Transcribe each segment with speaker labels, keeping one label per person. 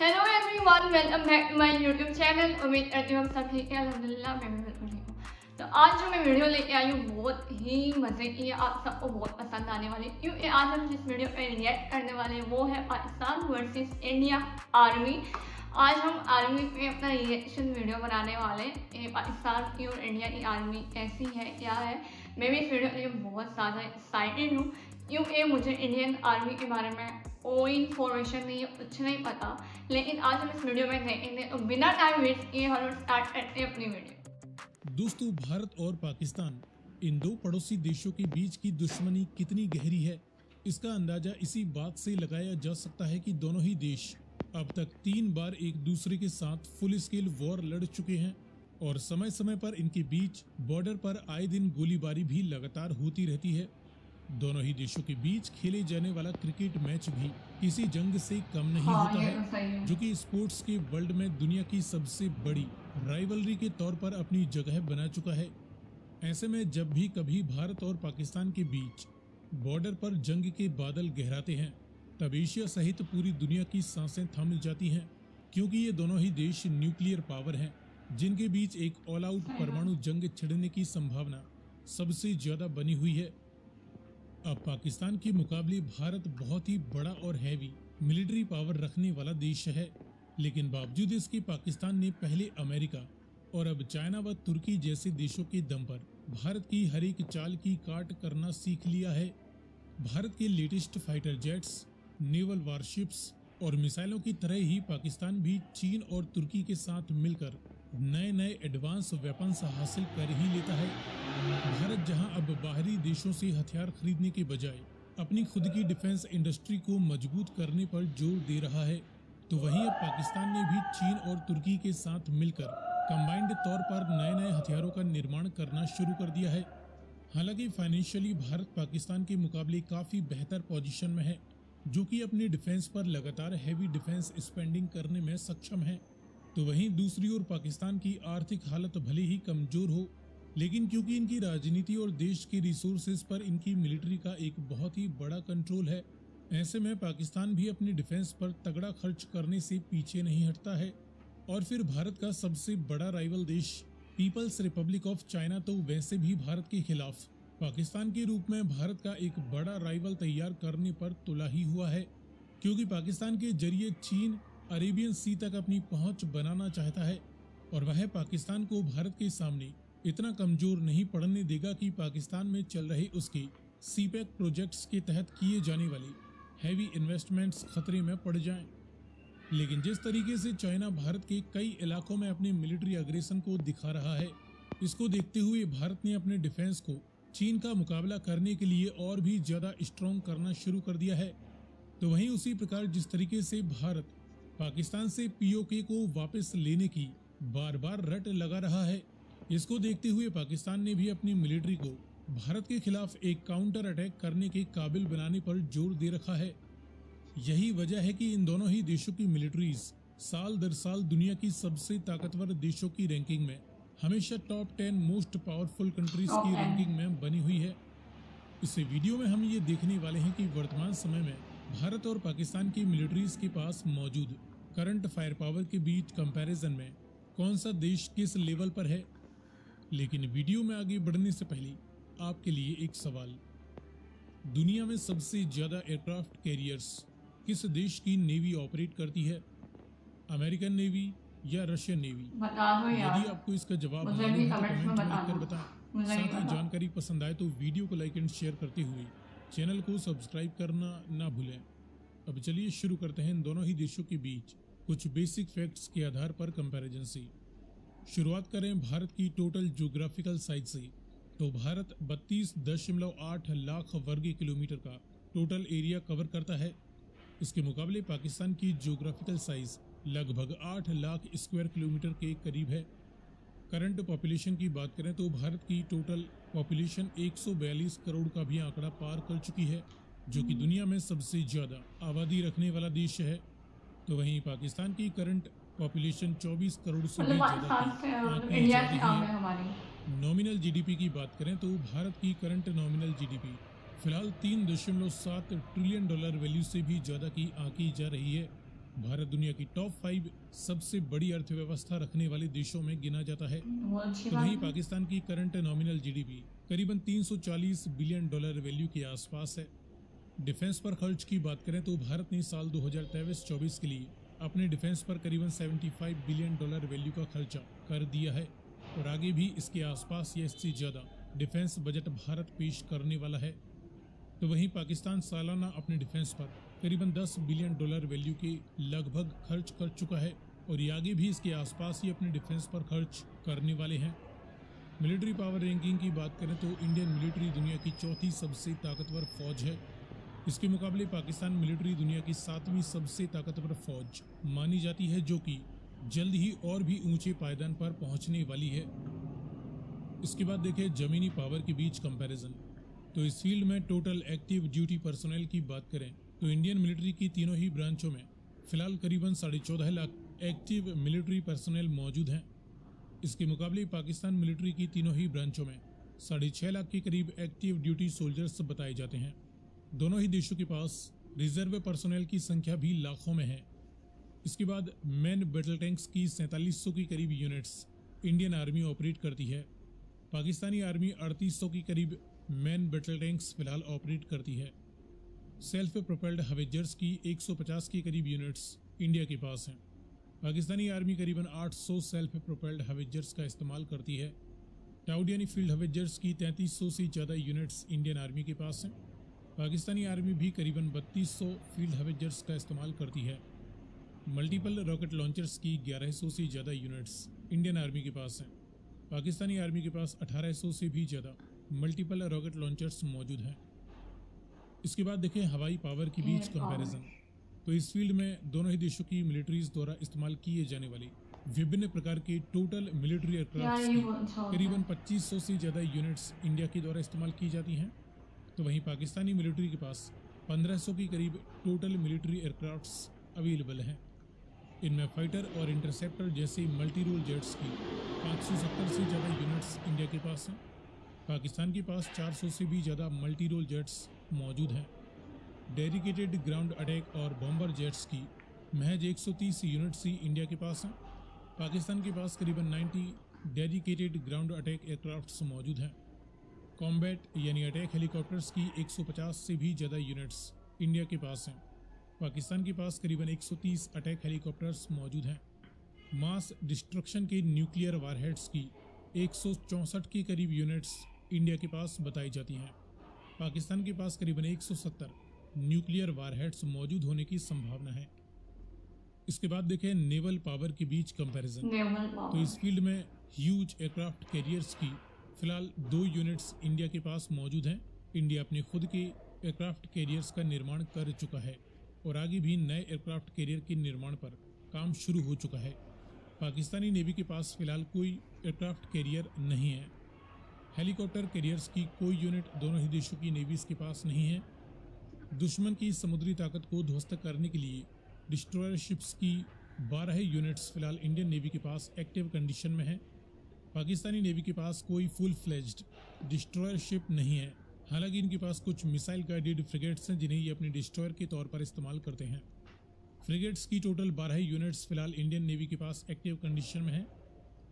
Speaker 1: Hello everyone welcome back to my YouTube channel उम्मीद करती हूँ आप सब ठीक है। अलहमदिल्ला मैं भी बिल्कुल ठीक हूँ। तो आज जो मैं वीडियो लेके आई हूँ, बहुत ही मज़े की है। आप सबको बहुत पसंद आने वाली। क्योंकि आज हम जिस वीडियो पे रिएक्ट करने वाले हैं, वो है पाकिस्तान वर्सेस इंडिया आर्मी आज हम आर्मी पे अपना रिएक्शन वीडियो बनाने वाले हैं। पाकिस्तान की और इंडिया की आर्मी कैसी है, क्या है? मैं भी इस वीडियो के लिए बहुत ज़्यादा एक्साइटेड हूँ। क्योंकि मुझे इंडियन आर्मी के बारे में
Speaker 2: दोस्तों, भारत और पाकिस्तान, इन दो पड़ोसी देशों के बीच की दुश्मनी कितनी गहरी है, इसका अंदाज़ा इसी बात से लगाया जा सकता है कि दोनों ही देश अब तक तीन बार एक दूसरे के साथ फुल स्केल वॉर लड़ चुके हैं और समय समय पर इनके बीच बॉर्डर पर आए दिन गोलीबारी भी लगातार होती रहती है। दोनों ही देशों के बीच खेले जाने वाला क्रिकेट मैच भी किसी जंग से कम नहीं हाँ, होता है
Speaker 1: तो है। जो
Speaker 2: कि स्पोर्ट्स के वर्ल्ड में दुनिया की सबसे बड़ी राइवलरी के तौर पर अपनी जगह बना चुका है। ऐसे में जब भी कभी भारत और पाकिस्तान के बीच बॉर्डर पर जंग के बादल गहराते हैं तब एशिया सहित पूरी दुनिया की साँसें थम जाती हैं क्योंकि ये दोनों ही देश न्यूक्लियर पावर हैं जिनके बीच एक ऑल आउट परमाणु जंग छिड़ने की संभावना सबसे ज़्यादा बनी हुई है। अब पाकिस्तान के मुकाबले भारत बहुत ही बड़ा और हैवी मिलिट्री पावर रखने वाला देश है। लेकिन बावजूद इसके पाकिस्तान ने पहले अमेरिका और अब चाइना व तुर्की जैसे देशों के दम पर भारत की हर एक चाल की काट करना सीख लिया है। भारत के latest fighter jets naval warships और मिसाइलों की तरह ही पाकिस्तान भी चीन और तुर्की के साथ मिलकर नए नए एडवांस वेपन्स हासिल कर ही लेता है। भारत जहाँ अब बाहरी देशों से हथियार खरीदने के बजाय अपनी खुद की डिफेंस इंडस्ट्री को मज़बूत करने पर ज़ोर दे रहा है तो वहीं अब पाकिस्तान ने भी चीन और तुर्की के साथ मिलकर कंबाइंड तौर पर नए नए हथियारों का निर्माण करना शुरू कर दिया है। हालाँकि फाइनेंशियली भारत पाकिस्तान के मुकाबले काफ़ी बेहतर पोजीशन में है, जो कि अपनी डिफेंस पर लगातार हैवी डिफेंस स्पेंडिंग करने में सक्षम है। तो वहीं दूसरी ओर पाकिस्तान की आर्थिक हालत भले ही कमज़ोर हो, लेकिन क्योंकि इनकी राजनीति और देश के रिसोर्सेज पर इनकी मिलिट्री का एक बहुत ही बड़ा कंट्रोल है, ऐसे में पाकिस्तान भी अपनी डिफेंस पर तगड़ा खर्च करने से पीछे नहीं हटता है। और फिर भारत का सबसे बड़ा राइवल देश पीपल्स रिपब्लिक ऑफ़ चाइना तो वैसे भी भारत के खिलाफ। पाकिस्तान के रूप में भारत का एक बड़ा राइवल तैयार करने पर तुला ही हुआ है, क्योंकि पाकिस्तान के ज़रिए चीन अरेबियन सी तक अपनी पहुँच बनाना चाहता है और वह पाकिस्तान को भारत के सामने इतना कमज़ोर नहीं पड़ने देगा कि पाकिस्तान में चल रहे उसके सीपैक प्रोजेक्ट्स के तहत किए जाने वाले हैवी इन्वेस्टमेंट्स खतरे में पड़ जाएँ। लेकिन जिस तरीके से चाइना भारत के कई इलाकों में अपने मिलिट्री अग्रेशन को दिखा रहा है, इसको देखते हुए भारत ने अपने डिफेंस को चीन का मुकाबला करने के लिए और भी ज़्यादा स्ट्रॉन्ग करना शुरू कर दिया है तो वहीं उसी प्रकार जिस तरीके से भारत पाकिस्तान से पीओके को वापस लेने की बार बार रट लगा रहा है। इसको देखते हुए पाकिस्तान ने भी अपनी मिलिट्री को भारत के खिलाफ एक काउंटर अटैक करने के काबिल बनाने पर ज़ोर दे रखा है। यही वजह है कि इन दोनों ही देशों की मिलिट्रीज साल दर साल दुनिया की सबसे ताकतवर देशों की रैंकिंग में हमेशा top ten most powerful countries की रैंकिंग में बनी हुई है। इस वीडियो में हम ये देखने वाले हैं कि वर्तमान समय में भारत और पाकिस्तान की मिलिट्रीज के पास मौजूद करंट फायर पावर के बीच कंपैरिजन में कौन सा देश किस लेवल पर है? लेकिन वीडियो में आगे बढ़ने से पहले आपके लिए एक सवाल। दुनिया में सबसे ज़्यादा एयरक्राफ्ट कैरियर्स किस देश की नेवी ऑपरेट करती है? अमेरिकन नेवी या रशियन नेवी
Speaker 1: बता दो यार। यदि
Speaker 2: आपको इसका जवाब मालूम तो comments कमेंट में बता लिखकर बताएँ।
Speaker 1: साथ ही
Speaker 2: जानकारी पसंद आए तो वीडियो को लाइक एंड शेयर करते हुए चैनल को सब्सक्राइब करना ना भूलें। अब चलिए शुरू करते हैं इन दोनों ही देशों के बीच कुछ बेसिक फैक्ट्स के आधार पर कंपैरिजन से। शुरुआत करें भारत की टोटल ज्योग्राफिकल साइज़ से। तो भारत बत्तीस दशमलव आठ लाख वर्ग किलोमीटर का टोटल एरिया कवर करता है। इसके मुकाबले पाकिस्तान की ज्योग्राफिकल साइज़ लगभग आठ लाख स्क्वायर किलोमीटर के करीब है। करंट पॉपुलेशन की बात करें तो भारत की टोटल पॉपुलेशन 142 करोड़ का भी आंकड़ा पार कर चुकी है जो कि दुनिया में सबसे ज़्यादा आबादी रखने वाला देश है। तो वहीं पाकिस्तान की करंट पॉपुलेशन 24 करोड़ से भी मतलब ज़्यादा नॉमिनल जीडीपी की बात करें तो भारत की करंट नॉमिनल जीडीपी फ़िलहाल तीन दशमलव सात ट्रिलियन डॉलर वैल्यू से भी ज़्यादा की आंकी जा रही है। भारत दुनिया की टॉप फाइव सबसे बड़ी अर्थव्यवस्था रखने वाले देशों में गिना जाता है।
Speaker 1: तो वहीं
Speaker 2: पाकिस्तान की करंट नॉमिनल जीडीपी करीबन 340 बिलियन डॉलर वैल्यू के आसपास है। डिफेंस पर खर्च की बात करें तो भारत ने साल 2023-24 के लिए अपने डिफेंस पर करीबन 75 बिलियन डॉलर वैल्यू का खर्चा कर दिया है और आगे भी इसके आसपास या इससे ज़्यादा डिफेंस बजट भारत पेश करने वाला है। तो वहीं पाकिस्तान सालाना अपने डिफेंस पर करीबन 10 बिलियन डॉलर वैल्यू के लगभग खर्च कर चुका है और ये आगे भी इसके आसपास ही अपने डिफेंस पर खर्च करने वाले हैं। मिलिट्री पावर रैंकिंग की बात करें तो इंडियन मिलिट्री दुनिया की चौथी सबसे ताकतवर फौज है। इसके मुकाबले पाकिस्तान मिलिट्री दुनिया की सातवीं सबसे ताकतवर फौज मानी जाती है, जो कि जल्द ही और भी ऊँचे पायदान पर पहुँचने वाली है। इसके बाद देखें जमीनी पावर के बीच कंपैरिजन तो इस फ़ील्ड में टोटल एक्टिव ड्यूटी पर्सनल की बात करें तो इंडियन मिलिट्री की तीनों ही ब्रांचों में फ़िलहाल करीबन साढ़े चौदह लाख एक्टिव मिलिट्री पर्सनल मौजूद हैं। इसके मुकाबले पाकिस्तान मिलिट्री की तीनों ही ब्रांचों में साढ़े छः लाख के करीब एक्टिव ड्यूटी सोल्जर्स बताए जाते हैं। दोनों ही देशों के पास रिज़र्व पर्सनल की संख्या भी लाखों में है। इसके बाद मैन बैटल टैंक्स की सैंतालीस की करीब यूनिट्स इंडियन आर्मी ऑपरेट करती है। पाकिस्तानी आर्मी 3800 की करीब मैन बैटल टैंक्स फ़िलहाल ऑपरेट करती है। सेल्फ प्रोपेल्ड हवेजर्स की 150 के करीब यूनिट्स इंडिया के पास हैं। पाकिस्तानी आर्मी करीबन 800 सेल्फ प्रोपेल्ड हवेजर्स का इस्तेमाल करती है। टाउड यानी फ़ील्ड हवेजर्स की 3300 से ज़्यादा यूनिट्स इंडियन आर्मी के पास हैं। पाकिस्तानी आर्मी भी करीबन 3200 फ़ील्ड हवेजर्स का इस्तेमाल करती है। मल्टीपल रॉकेट लॉन्चर्स की 1100 से ज़्यादा यूनिट्स इंडियन आर्मी के पास हैं। पाकिस्तानी आर्मी के पास 1800 से भी ज़्यादा मल्टीपल रॉकेट लॉन्चर्स मौजूद हैं। इसके बाद देखें हवाई पावर के बीच कंपैरिजन तो इस फ़ील्ड में दोनों ही देशों की मिलिट्रीज द्वारा इस्तेमाल किए जाने वाले विभिन्न प्रकार के टोटल मिलिट्री एयरक्राफ्ट
Speaker 1: करीबन है।
Speaker 2: 2500 से ज़्यादा यूनिट्स इंडिया के द्वारा इस्तेमाल की जाती हैं। तो वहीं पाकिस्तानी मिलिट्री के पास 1500 के करीब टोटल मिलिट्री एयरक्राफ्ट्स अवेलेबल हैं। इनमें फाइटर और इंटरसेप्टर जैसे मल्टी रोल जेट्स की 570 से ज़्यादा यूनिट्स इंडिया के पास हैं। पाकिस्तान के पास 400 से भी ज़्यादा मल्टी रोल जेट्स मौजूद हैं। डेडिकेटेड ग्राउंड अटैक और बॉम्बर जेट्स की महज 130 यूनिट्स ही इंडिया के पास हैं। पाकिस्तान के पास करीबन 90 डेडिकेटेड ग्राउंड अटैक एयरक्राफ्ट्स मौजूद हैं। कॉम्बैट यानी अटैक हेलीकॉप्टर्स की 150 से भी ज़्यादा यूनिट्स इंडिया के पास हैं। पाकिस्तान के पास करीबन 130 अटैक हेलीकॉप्टर्स मौजूद हैं। मास डिस्ट्रक्शन के न्यूक्लियर वारहेड्स की एक सौ चौंसठ के करीब यूनिट्स इंडिया के पास बताई जाती हैं। पाकिस्तान के पास करीबन 170 न्यूक्लियर वारहेड्स मौजूद होने की संभावना है। इसके बाद देखें नेवल पावर के बीच कंपैरिजन
Speaker 1: तो इस
Speaker 2: फ़ील्ड में ह्यूज एयरक्राफ्ट कैरियर्स की फ़िलहाल दो यूनिट्स इंडिया के पास मौजूद हैं। इंडिया अपने खुद के एयरक्राफ्ट कैरियर्स का निर्माण कर चुका है और आगे भी नए एयरक्राफ्ट कैरियर के निर्माण पर काम शुरू हो चुका है। पाकिस्तानी नेवी के पास फ़िलहाल कोई एयरक्राफ्ट कैरियर नहीं है। हेलीकॉप्टर कैरियर्स की कोई यूनिट दोनों ही देशों की नेवीज के पास नहीं है। दुश्मन की समुद्री ताकत को ध्वस्त करने के लिए डिस्ट्रॉयर शिप्स की 12 यूनिट्स फ़िलहाल इंडियन नेवी के पास एक्टिव कंडीशन में है। पाकिस्तानी नेवी के पास कोई फुल फ्लेज्ड डिस्ट्रॉयर शिप नहीं है। हालाँकि इनके पास कुछ मिसाइल गाइडेड फ्रिगेट्स हैं, जिन्हें ये अपने डिस्ट्रॉयर के तौर पर इस्तेमाल करते हैं। फ्रिगेट्स की टोटल 12 यूनिट्स फ़िलहाल इंडियन नेवी के पास एक्टिव कंडीशन में है।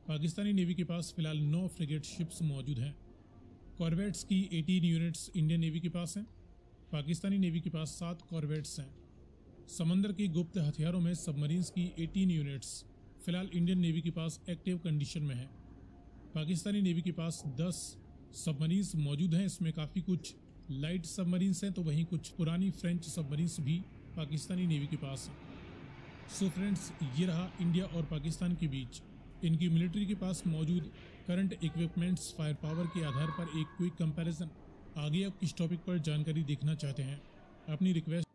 Speaker 2: पाकिस्तानी नेवी के पास फ़िलहाल नौ फ्रिगेट शिप्स मौजूद हैं। कॉर्वेट्स की 18 यूनिट्स इंडियन नेवी के पास हैं। पाकिस्तानी नेवी के पास सात कॉर्वेट्स हैं। समंदर के गुप्त हथियारों में सबमरीन्स की 18 यूनिट्स फ़िलहाल इंडियन नेवी के पास एक्टिव कंडीशन में है। पाकिस्तानी नेवी के पास 10 सबमरीन्स मौजूद हैं। इसमें काफ़ी कुछ लाइट सबमरीन्स हैं तो वहीं कुछ पुरानी फ्रेंच सबमरीन्स भी पाकिस्तानी नेवी के पास हैं। सो फ्रेंड्स, ये रहा इंडिया और पाकिस्तान के बीच इनकी मिलिट्री के पास मौजूद करंट इक्विपमेंट्स फायर पावर के आधार पर एक क्विक कंपैरिजन आगे आप किस टॉपिक पर जानकारी देखना चाहते हैं? अपनी रिक्वेस्ट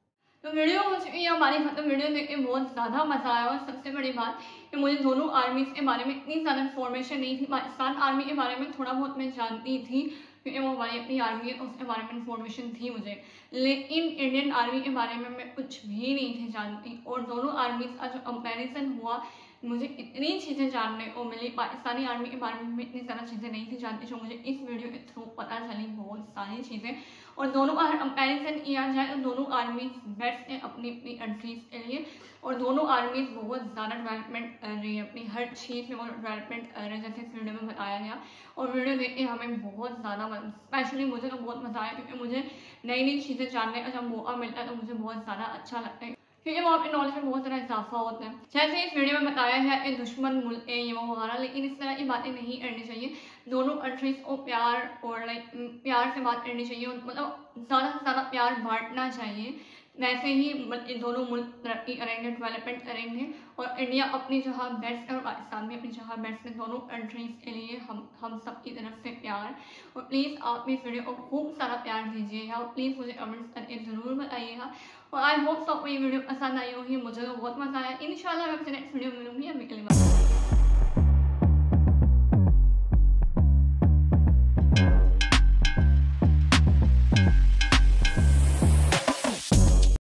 Speaker 1: तो वीडियो है हमारी खत्म वीडियो देख के बहुत ज़्यादा मज़ा आया। और सबसे बड़ी बात कि मुझे दोनों आर्मीज के बारे में इतनी ज़्यादा इन्फॉर्मेशन नहीं थी। पाकिस्तान आर्मी के बारे में थोड़ा बहुत मैं जानती थी, क्योंकि वो हमारी अपनी आर्मी है, उसके बारे में इन्फॉर्मेशन थी मुझे। लेकिन इंडियन आर्मी के बारे में मैं कुछ भी नहीं थी जानती। और दोनों आर्मीज का जो कंपेरिजन हुआ मुझे इतनी चीज़ें जानने को मिली, पाकिस्तानी आर्मी के बारे में इतनी ज़्यादा चीज़ें नहीं थी जानती जो मुझे इस वीडियो के थ्रू पता चली, बहुत सारी चीज़ें। और दोनों अगर कंपेरिजन किया जाए तो दोनों आर्मी बेस्ट हैं अपनी अपनी कंट्रीज़ के लिए। और दोनों आर्मीज बहुत ज़्यादा डेवलपमेंट कर रही है अपनी, हर चीज़ में वो डेवलपमेंट कर रहे हैं, जैसे इस वीडियो में बताया गया। और वीडियो देख के हमें बहुत ज़्यादा स्पेशली मुझे तो बहुत मज़ा आया क्योंकि मुझे नई नई चीज़ें जानने का जब मौका मिलता है तो मुझे बहुत ज़्यादा अच्छा लगता है। क्योंकि वो पे नॉलेज में बहुत सारा इजाफा होता है। जैसे इस वीडियो में बताया है कि दुश्मन मुल्क ये वो लेकिन इस तरह की बातें नहीं करनी चाहिए। दोनों कंट्रीज़ को प्यार और लाइक प्यार से बात करनी चाहिए। मतलब ज़्यादा से ज़्यादा प्यार बांटना चाहिए। वैसे ही दोनों मुल्क तरक्की करेंगे डेवलपमेंट करेंगे, और इंडिया अपनी जगह बेस्ट है और पाकिस्तान भी अपनी जगह बेस्ट है। दोनों कंट्रीज़ के लिए हम हम सब की तरफ़ से प्यार। और प्लीज़ आप इस वीडियो को खूब सारा प्यार दीजिएगा और प्लीज़ मुझे कमेंट्स करके ज़रूर बताइएगा। और आई होप सब ये वीडियो पसंद आई होगी, मुझे तो बहुत मज़ा आया। इन मैं आपसे नेक्स्ट वीडियो मिलूँगी, अभी के लिए